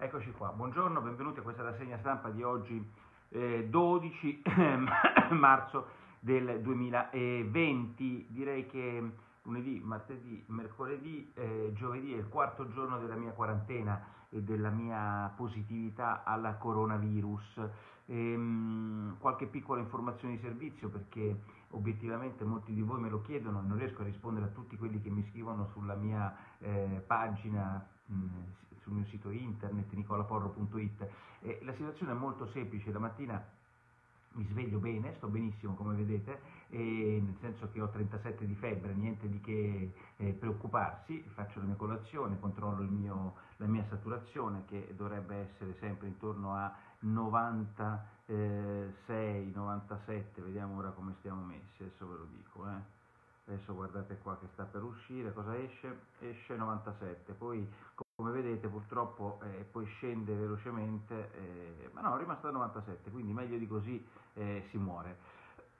Eccoci qua, buongiorno, benvenuti a questa rassegna stampa di oggi eh, 12 marzo del 2020. Direi che lunedì, martedì, mercoledì, eh, giovedì è il quarto giorno della mia quarantena e della mia positività alla coronavirus. Ehm, qualche piccola informazione di servizio perché obiettivamente molti di voi me lo chiedono e non riesco a rispondere a tutti quelli che mi scrivono sulla mia eh, pagina mh, sul mio sito internet nicolaporro.it. Eh, la situazione è molto semplice, la mattina mi sveglio bene, sto benissimo come vedete, nel senso che ho 37 di febbre, niente di che eh, preoccuparsi, faccio la mia colazione, controllo mio, la mia saturazione che dovrebbe essere sempre intorno a 96, 97, vediamo ora come stiamo messi, adesso ve lo dico. Eh. Adesso guardate qua che sta per uscire, cosa esce? Esce 97, poi come vedete purtroppo eh, poi scende velocemente, eh, ma no, è rimasto a 97, quindi meglio di così eh, si muore.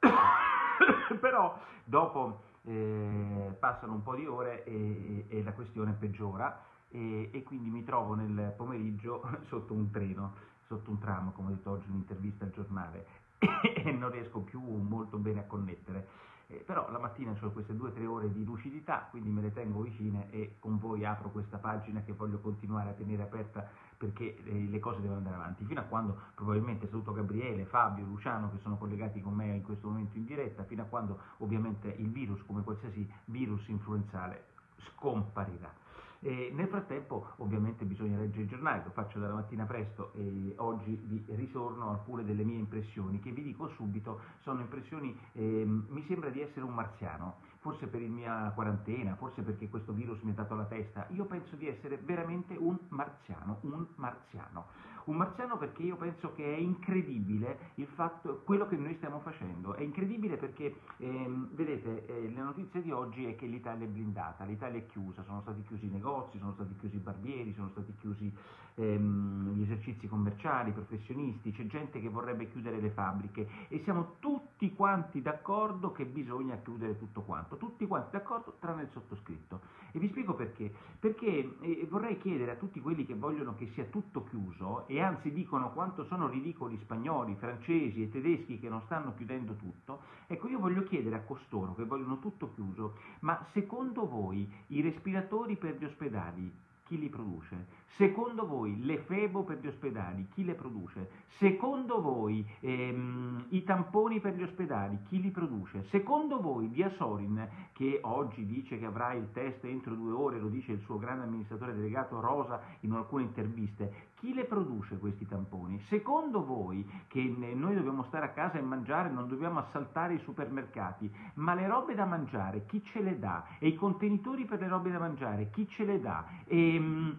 Però dopo eh, passano un po' di ore e, e la questione peggiora e, e, quindi mi trovo nel pomeriggio sotto un treno, sotto un tram, come ho detto oggi in un'intervista al giornale, e non riesco più molto bene a connettere eh, però la mattina ho queste due o tre ore di lucidità, quindi me le tengo vicine e con voi apro questa pagina che voglio continuare a tenere aperta perché eh, le cose devono andare avanti, fino a quando probabilmente saluto Gabriele, Fabio, Luciano che sono collegati con me in questo momento in diretta, fino a quando ovviamente il virus, come qualsiasi virus influenzale, scomparirà. E nel frattempo ovviamente bisogna leggere i giornali, lo faccio dalla mattina presto e oggi vi ritorno alcune delle mie impressioni che vi dico subito, sono impressioni, eh, mi sembra di essere un marziano, forse per la mia quarantena, forse perché questo virus mi ha dato la testa, io penso di essere veramente un marziano, un marziano. Un marziano perché io penso che è incredibile il fatto, quello che noi stiamo facendo, è incredibile perché, ehm, vedete, eh, la notizia di oggi è che l'Italia è blindata, l'Italia è chiusa, sono stati chiusi i negozi, sono stati chiusi i barbieri, sono stati chiusi ehm, gli esercizi commerciali, i professionisti, c'è gente che vorrebbe chiudere le fabbriche e siamo tutti quanti d'accordo che bisogna chiudere tutto quanto, tutti quanti d'accordo tranne il sottoscritto. E vi spiego perché, perché eh, vorrei chiedere a tutti quelli che vogliono che sia tutto chiuso e anzi dicono quanto sono ridicoli spagnoli, francesi e tedeschi che non stanno chiudendo tutto, ecco io voglio chiedere a costoro che vogliono tutto chiuso, ma secondo voi i respiratori per gli ospedali chi li produce? Secondo voi le febo per gli ospedali, chi le produce? Secondo voi ehm, i tamponi per gli ospedali, chi li produce? Secondo voi Diasorin, che oggi dice che avrà il test entro due ore, lo dice il suo grande amministratore delegato Rosa in alcune interviste, chi le produce questi tamponi? Secondo voi che noi dobbiamo stare a casa e mangiare, non dobbiamo assaltare i supermercati, ma le robe da mangiare chi ce le dà? E i contenitori per le robe da mangiare chi ce le dà? E, ehm,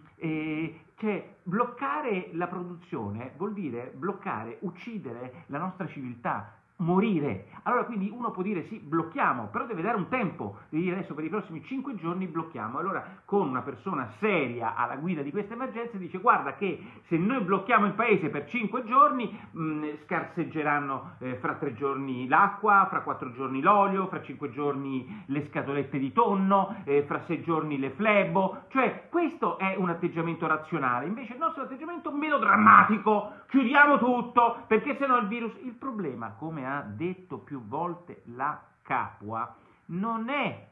e, cioè, bloccare la produzione vuol dire bloccare, uccidere la nostra civiltà, morire. Allora quindi uno può dire sì, blocchiamo, però deve dare un tempo, deve dire adesso per i prossimi 5 giorni blocchiamo. Allora con una persona seria alla guida di questa emergenza dice guarda che se noi blocchiamo il paese per 5 giorni mh, scarseggeranno eh, fra 3 giorni l'acqua, fra 4 giorni l'olio, fra 5 giorni le scatolette di tonno, eh, fra 6 giorni le flebo, cioè questo è un atteggiamento razionale, invece il nostro atteggiamento è melodrammatico, chiudiamo tutto perché se no il virus, il problema come ha detto più volte la Capua, non è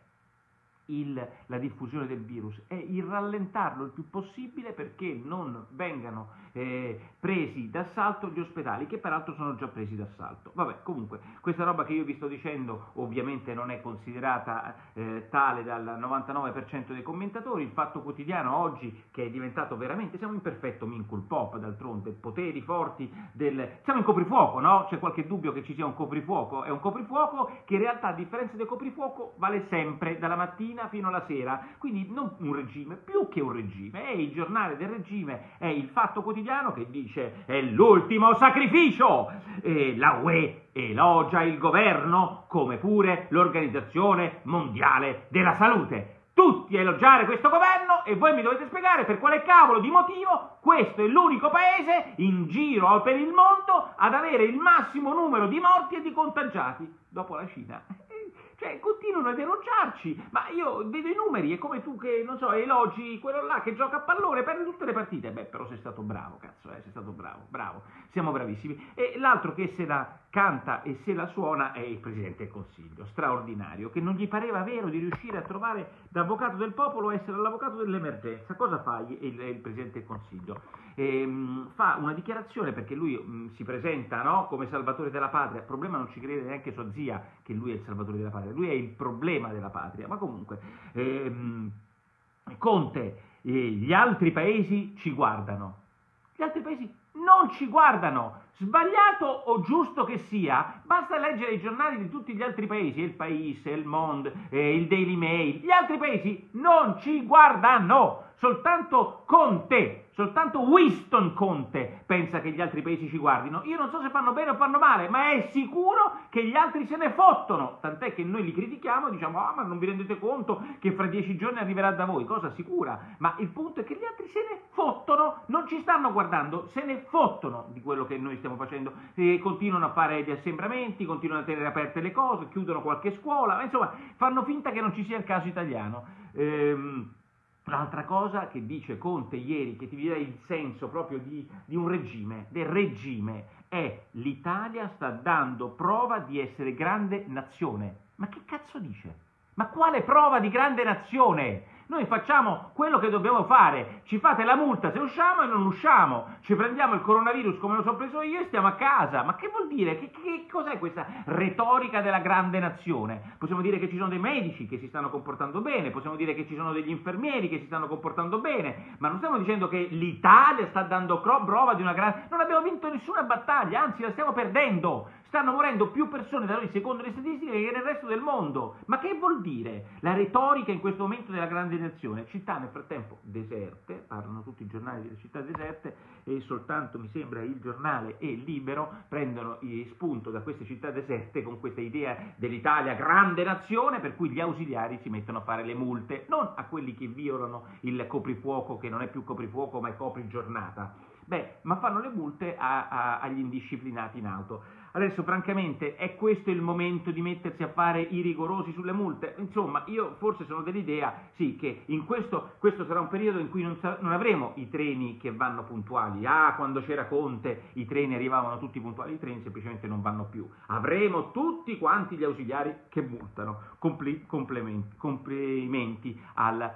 il, la diffusione del virus, è il rallentarlo il più possibile perché non vengano eh, presi d'assalto gli ospedali, che peraltro sono già presi d'assalto. Vabbè, comunque, questa roba che io vi sto dicendo ovviamente non è considerata eh, tale dal 99% dei commentatori, il Fatto Quotidiano oggi, che è diventato veramente, siamo in perfetto mincul pop d'altronde, poteri forti del... siamo in coprifuoco, no? C'è qualche dubbio che ci sia un coprifuoco? È un coprifuoco che in realtà a differenza del coprifuoco vale sempre, dalla mattina fino alla sera, quindi non un regime, più che un regime, è il giornale del regime, è il Fatto Quotidiano quotidiano che dice è l'ultimo sacrificio e la UE elogia il governo come pure l'Organizzazione Mondiale della Salute. Tutti a elogiare questo governo e voi mi dovete spiegare per quale cavolo di motivo questo è l'unico paese in giro per il mondo ad avere il massimo numero di morti e di contagiati dopo la Cina. Cioè, continuano ad elogiarci, ma io vedo i numeri, è come tu che, non so, elogi quello là che gioca a pallone, perde tutte le partite. Beh, però sei stato bravo, cazzo, eh, sei stato bravo, bravo, siamo bravissimi. E l'altro che se la canta e se la suona è il Presidente del Consiglio, straordinario, che non gli pareva vero di riuscire a trovare da avvocato del popolo essere l'avvocato dell'emergenza. Cosa fa il, il Presidente del Consiglio? Ehm, fa una dichiarazione perché lui mh, mm, si presenta no, come salvatore della patria, il problema non ci crede neanche sua zia che lui è il salvatore della patria, lui è il problema della patria, ma comunque ehm, Conte, eh, gli altri paesi ci guardano, gli altri paesi non ci guardano, sbagliato o giusto che sia, basta leggere i giornali di tutti gli altri paesi, il Paese, il Monde, eh, il Daily Mail, gli altri paesi non ci guardano, soltanto Conte soltanto Winston Conte pensa che gli altri paesi ci guardino. Io non so se fanno bene o fanno male, ma è sicuro che gli altri se ne fottono. Tant'è che noi li critichiamo e diciamo, ah, ma non vi rendete conto che fra dieci giorni arriverà da voi, cosa sicura. Ma il punto è che gli altri se ne fottono, non ci stanno guardando, se ne fottono di quello che noi stiamo facendo. E continuano a fare gli assembramenti, continuano a tenere aperte le cose, chiudono qualche scuola, ma insomma, fanno finta che non ci sia il caso italiano. Ehm, L'altra cosa che dice Conte ieri, che ti dà il senso proprio di, di un regime, del regime, è l'Italia sta dando prova di essere grande nazione. Ma che cazzo dice? Ma quale prova di grande nazione? Noi facciamo quello che dobbiamo fare, ci fate la multa se usciamo e non usciamo, ci prendiamo il coronavirus come lo so preso io e stiamo a casa. Ma che vuol dire? Che, che cos'è questa retorica della grande nazione? Possiamo dire che ci sono dei medici che si stanno comportando bene, possiamo dire che ci sono degli infermieri che si stanno comportando bene, ma non stiamo dicendo che l'Italia sta dando prova di una grande... Non abbiamo vinto nessuna battaglia, anzi la stiamo perdendo stanno morendo più persone da noi secondo le statistiche che nel resto del mondo. Ma che vuol dire la retorica in questo momento della grande nazione? Città nel frattempo deserte, parlano tutti i giornali delle città deserte e soltanto mi sembra il giornale e Libero prendono spunto da queste città deserte con questa idea dell'Italia grande nazione per cui gli ausiliari si mettono a fare le multe, non a quelli che violano il coprifuoco che non è più coprifuoco ma è coprigiornata. Beh, ma fanno le multe a, a, agli indisciplinati in auto. Adesso, francamente, è questo il momento di mettersi a fare i rigorosi sulle multe? Insomma, io forse sono dell'idea, sì, che in questo, questo sarà un periodo in cui non, non, avremo i treni che vanno puntuali. Ah, quando c'era Conte i treni arrivavano tutti puntuali, i treni semplicemente non vanno più. Avremo tutti quanti gli ausiliari che multano. Compli, complimenti al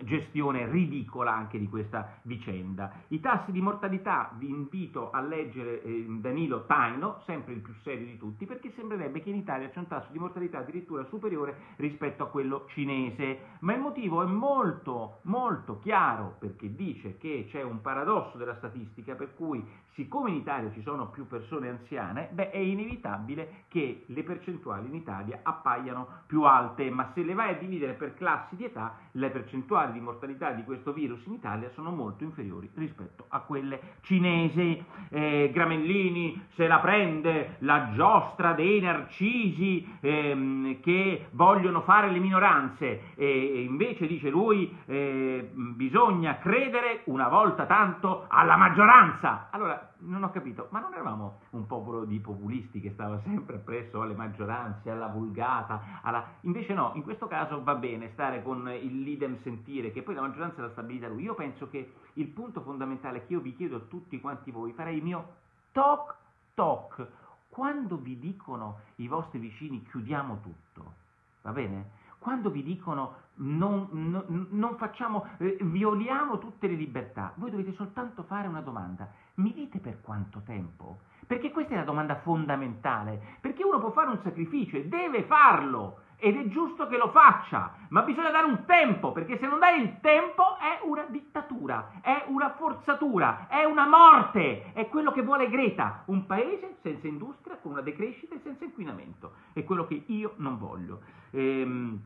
gestione ridicola anche di questa vicenda. I tassi di mortalità, vi invito a leggere eh, Danilo Taino, sempre il più serio di tutti, perché sembrerebbe che in Italia c'è un tasso di mortalità addirittura superiore rispetto a quello cinese, ma il motivo è molto molto chiaro perché dice che c'è un paradosso della statistica per cui siccome in Italia ci sono più persone anziane, beh, è inevitabile che le percentuali in Italia appaiano più alte, ma se le vai a dividere per classi di età, le percentuali di mortalità di questo virus in Italia sono molto inferiori rispetto a quelle cinesi. Eh, Gramellini se la prende la giostra dei narcisi ehm, che vogliono fare le minoranze e invece dice lui eh, bisogna credere una volta tanto alla maggioranza. Allora, non ho capito, ma non eravamo un popolo di populisti che stava sempre appresso alle maggioranze, alla vulgata, alla... invece no, in questo caso va bene stare con il lidem sentire che poi la maggioranza la stabilita lui. Io penso che il punto fondamentale che io vi chiedo a tutti quanti voi, farei il mio toc toc, quando vi dicono i vostri vicini chiudiamo tutto, va bene? Quando vi dicono non, non, non facciamo, eh, violiamo tutte le libertà, voi dovete soltanto fare una domanda mi dite per quanto tempo? Perché questa è la domanda fondamentale, perché uno può fare un sacrificio e deve farlo ed è giusto che lo faccia, ma bisogna dare un tempo, perché se non dai il tempo è una dittatura, è una forzatura, è una morte, è quello che vuole Greta, un paese senza industria, con una decrescita e senza inquinamento, è quello che io non voglio. Ehm,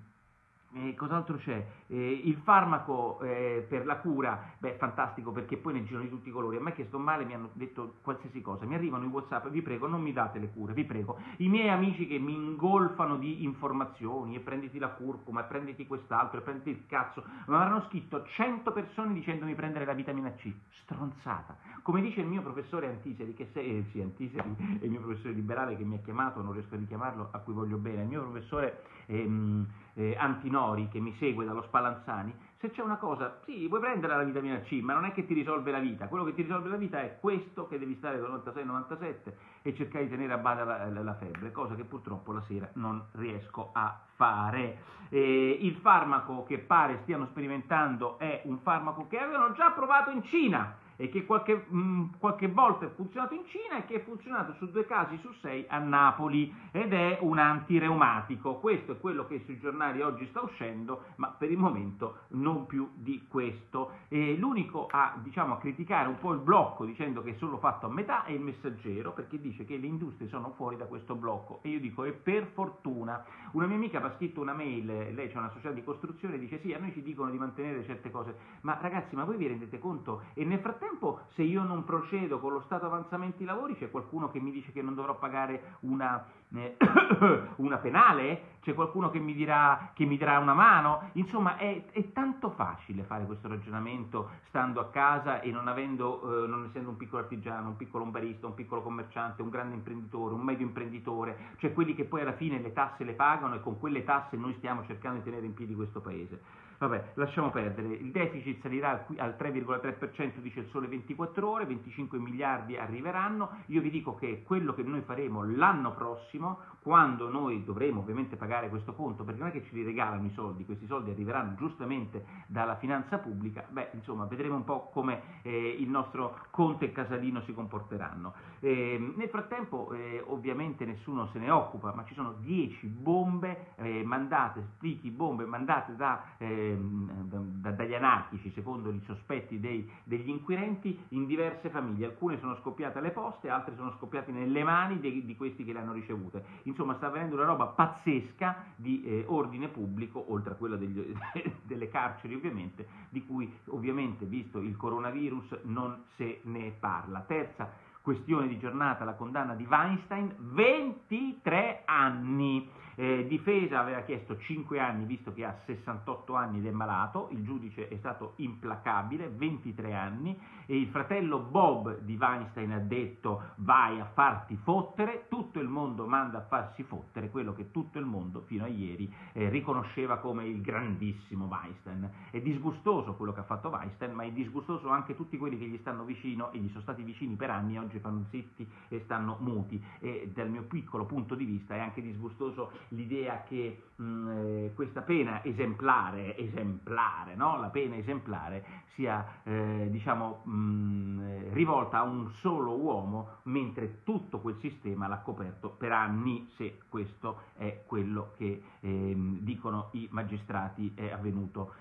Eh, cos'altro c'è? Eh, il farmaco eh, per la cura, beh, fantastico perché poi ne girano di tutti i colori. A me che sto male mi hanno detto qualsiasi cosa. Mi arrivano i WhatsApp, vi prego, non mi date le cure, vi prego. I miei amici che mi ingolfano di informazioni e prenditi la curcuma, e prenditi quest'altro, e prenditi il cazzo, mi avranno scritto 100 persone dicendomi prendere la vitamina C. Stronzata. Come dice il mio professore Antiseri, che se, eh, sì, Antiseri è il mio professore liberale che mi ha chiamato, non riesco a richiamarlo, a cui voglio bene. Il mio professore ehm, eh, Antinori che mi segue dallo Spallanzani, se c'è una cosa, sì, puoi prendere la vitamina C, ma non è che ti risolve la vita, quello che ti risolve la vita è questo che devi stare da 96-97 e cercare di tenere a bada la, la, la, febbre, cosa che purtroppo la sera non riesco a fare. Eh, il farmaco che pare stiano sperimentando è un farmaco che avevano già provato in Cina e che qualche, mh, mm, qualche, volta è funzionato in Cina e che è funzionato su due casi su sei a Napoli ed è un antireumatico. Questo è quello che sui giornali oggi sta uscendo, ma per il momento non più di questo. E l'unico a, diciamo, a criticare un po' il blocco dicendo che è solo fatto a metà è il messaggero perché dice che le industrie sono fuori da questo blocco e io dico e per fortuna. Una mia amica mi ha scritto una mail, lei c'è una società di costruzione e dice sì, a noi ci dicono di mantenere certe cose, ma ragazzi ma voi vi rendete conto? E nel frattempo se io non procedo con lo stato avanzamento dei lavori, c'è qualcuno che mi dice che non dovrò pagare una, una penale? C'è qualcuno che mi, dirà, che mi darà una mano? Insomma, è, è, tanto facile fare questo ragionamento stando a casa e non, avendo, eh, non essendo un piccolo artigiano, un piccolo barista, un piccolo commerciante, un grande imprenditore, un medio imprenditore, cioè quelli che poi alla fine le tasse le pagano e con quelle tasse noi stiamo cercando di tenere in piedi questo paese. Vabbè, lasciamo perdere. Il deficit salirà al 3,3%, dice il sole 24 ore, 25 miliardi arriveranno. Io vi dico che quello che noi faremo l'anno prossimo, quando noi dovremo ovviamente pagare questo conto, perché non è che ci li regalano i soldi, questi soldi arriveranno giustamente dalla finanza pubblica, beh, insomma, vedremo un po' come eh, il nostro Conte e Casalino si comporteranno. Eh, nel frattempo, eh, ovviamente nessuno se ne occupa, ma ci sono 10 bombe eh, mandate, stichi bombe mandate da eh, da, dagli anarchici, secondo i sospetti dei, degli inquirenti, in diverse famiglie. Alcune sono scoppiate alle poste, altre sono scoppiate nelle mani di, di questi che le hanno ricevute. Insomma, sta avvenendo una roba pazzesca di eh, ordine pubblico, oltre a quella degli, delle carceri ovviamente, di cui ovviamente, visto il coronavirus, non se ne parla. Terza questione di giornata, la condanna di Weinstein, 23 anni. Eh, difesa aveva chiesto 5 anni visto che ha 68 anni ed è malato, il giudice è stato implacabile, 23 anni, e il fratello Bob di Weinstein ha detto vai a farti fottere, tutto il mondo manda a farsi fottere, quello che tutto il mondo fino a ieri eh, riconosceva come il grandissimo Weinstein. È disgustoso quello che ha fatto Weinstein, ma è disgustoso anche tutti quelli che gli stanno vicino e gli sono stati vicini per anni oggi fanno zitti e stanno muti. E dal mio piccolo punto di vista è anche disgustoso l'idea che mh, mm, eh, questa pena esemplare, esemplare no? la pena esemplare sia eh, diciamo, mh, mm, rivolta a un solo uomo, mentre tutto quel sistema l'ha coperto per anni, se questo è quello che eh, dicono i magistrati è avvenuto.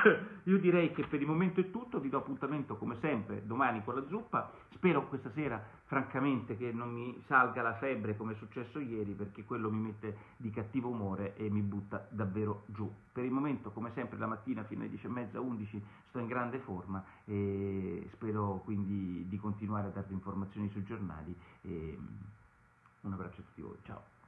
Io direi che per il momento è tutto, vi do appuntamento come sempre domani con la zuppa, spero questa sera francamente che non mi salga la febbre come è successo ieri perché quello mi mette di cattivo umore e mi butta davvero giù. Per il momento come sempre la mattina fino alle 10.30, 11 sto in grande forma e spero quindi di continuare a darvi informazioni sui giornali e un abbraccio a tutti voi, ciao!